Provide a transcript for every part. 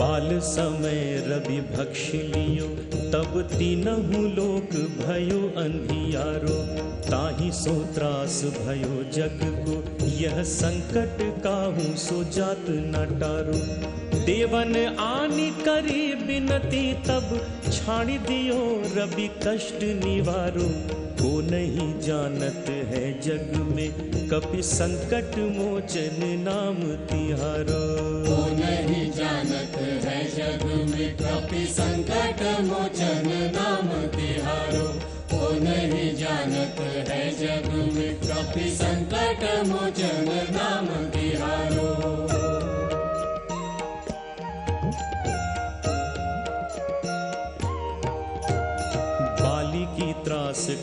बाल समय रवि भक्ष लियो, तब तीनहु लोक भयो अंधियारो ताही सो त्रास भयो जग को यह संकट काहू सो जात न टारो। देवन आनी करी बिनती तब छाड़ दियो रवि कष्ट निवारो। को नहीं जानत है जग में, कपि संकट मोचन नाम तिहारो। को नहीं जानत है जग में, कपि संकट मोचन नाम तिहारो। को नहीं जानत है जग में, कपि संकट मोचन नाम तिहारो।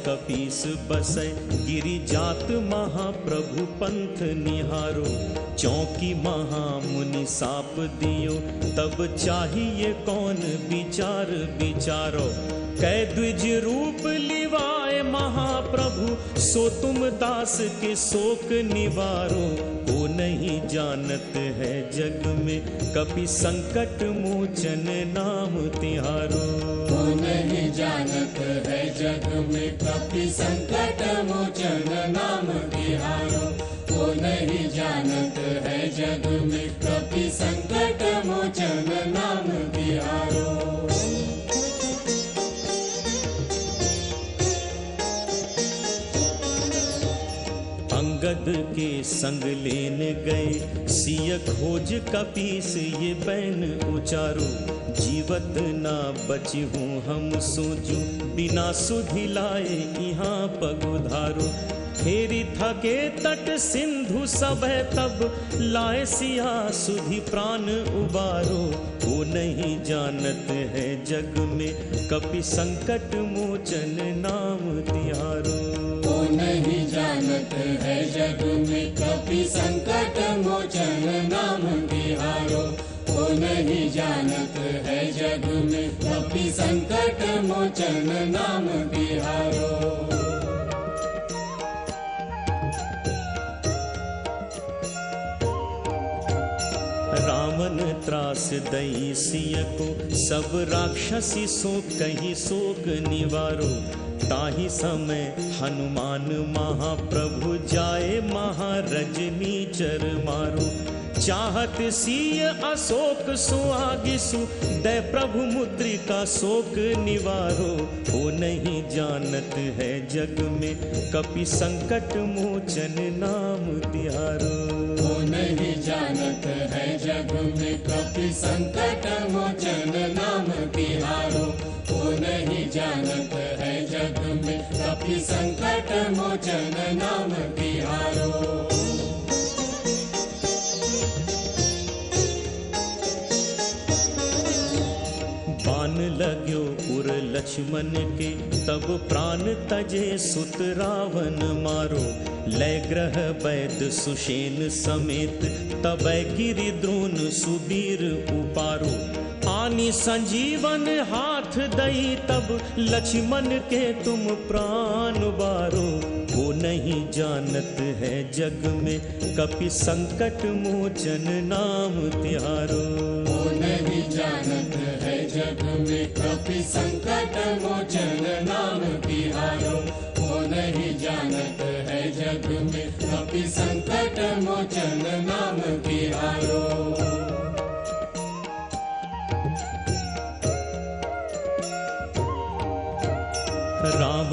कपीस बसै गिरी जात महाप्रभु पंथ निहारो। चौकी महा मुनि साप दियो, तब चाहिए कौन विचार विचारो। कै द्विज रूप लिवाए महाप्रभु, सो तुम दास के शोक निवारो। को नहीं जानत है जग में, कपि संकट मोचन नाम तिहारो। वो नहीं जानत है जग में, कपि संकट मोचन नाम अंगद के संग लेन गए। सिय खोज कपीस ये बैन उचारो। जीवत ना बची हूँ हम सोचू। बिना सुधि लाए यहाँ पगुधारो फेरी थके तट सिंधु सब है तब। लाए सिया सुधि प्राण उबारो। वो नहीं जानत है जग में। कपि संकट मोचन नाम तिहारो। नहीं जानत है जग में कपि संकट मोचन नाम तिहारो को नहीं जानत है जग में कपि संकट मोचन नाम तिहारो रामन त्रास दई सिय को सब राक्षसी सो कही शोक निवारो। ताही समय हनुमान महाप्रभु जाए महारजनी चर मारो। चाहत सिय अशोक सुहागिसु दय प्रभु मुद्रिका शोक निवारो। हो नहीं जानत है जग में, कपि संकट मोचन नाम तिहारो को नहीं जानत है जग में, कपि संकट मोचन नाम तिहारो नहीं जानत है जग में। कपि संकट मोचन नाम बान लग्यो पुर लक्ष्मण के तब प्राण तजे सुत रावण मारो। लय ग्रह वैद सुषेन समेत तब गिरि द्रोण सुबीर उपारो आनी संजीवन हाथ दई तब लक्ष्मण के तुम प्राण बारो। वो नहीं जानत है जग में कपि संकट मोचन नाम तिहारो को नहीं जानत है जग में कपि संकट मोचन नाम तिहारो वो नहीं जानत है जग में कपि संकट मोचन नाम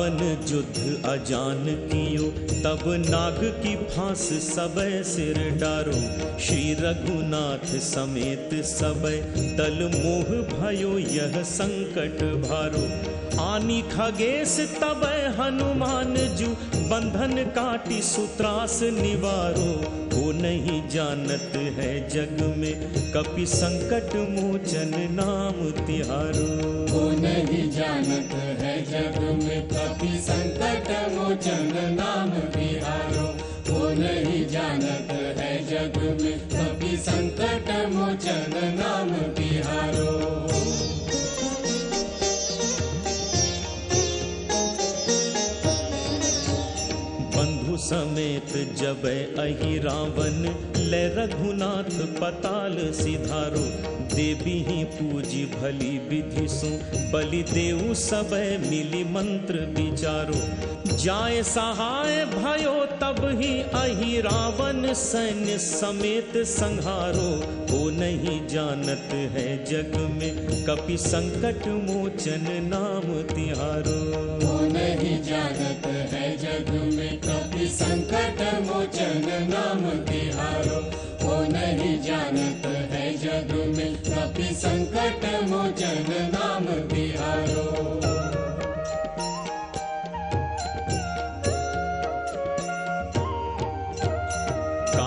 रावण युद्ध अजान कियो। तब नाग की फांस सब सिर डारो। श्री रघुनाथ समेत सब दल मोह भयो, यह संकट भारो। आनी खगेश तब हनुमान जू। बंधन काटी सुत्रास निवारो, वो नहीं जानत है जग में, कपि संकट मोचन नाम तिहारो। वो नहीं जानत है जग में, कपि संकट मोचन नाम तिहारो। समेत जब अहि रावण ले रघुनाथ पताल सिधारो देवी ही पूजी भली विधि सु। बलि देऊ सब मिली मंत्र विचारो। जाय सहाय भयो तब ही अहि रावण सैन्य समेत संहारो। वो नहीं जानत है जग में कपि संकट मोचन नाम तिहारो। वो नहीं जानत है जग में कपि संकट मोचन नाम तिहारो। नहीं जानत है जग में कपि संकट मोचन नाम तिहारो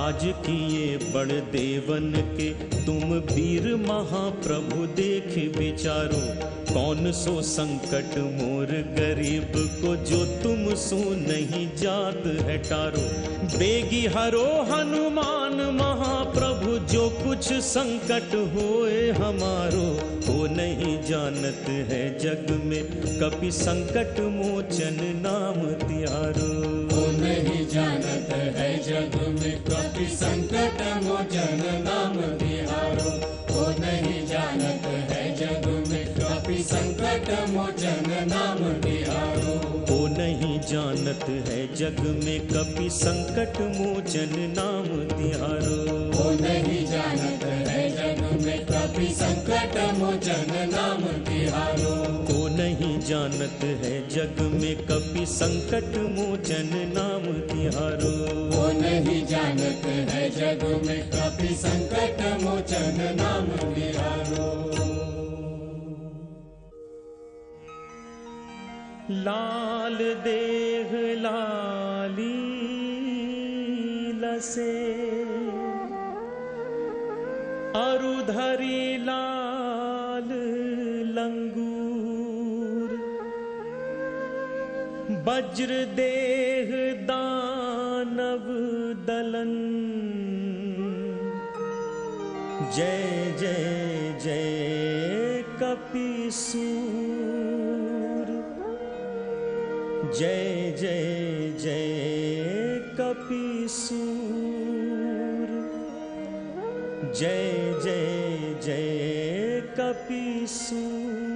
काज किए बड़ देवन के। तुम वीर महाप्रभु देख विचारो, कौन सो संकट मोर गरीब को जो तुम सो नहीं जात है टारो। बेगी हरो हनुमान महाप्रभु, जो कुछ संकट होए हमारो, वो नहीं जानत है जग में। कभी संकट मोचन नाम नहीं जानत है जग में कभी संकट मोचन नाम तिहारो वो नहीं जानत है जग में कभी संकट मोचन नाम तिहारो वो नहीं जानत है जग में कपि संकट मोचन नाम तिहारो वो नहीं जानत है जग में कभी संकट मोचन नाम नहीं जानत है जग में कपि संकट मोचन नाम तिहारो। वो नहीं जानत है जग में कपि संकट मोचन नाम तिहारो। लाल देह लाली लसे अरुधरी लाल वज्र देह दानव दलन। जय जय जय कपिसूर। जय जय जय कपिसूर। जय जय जय कपिसूर।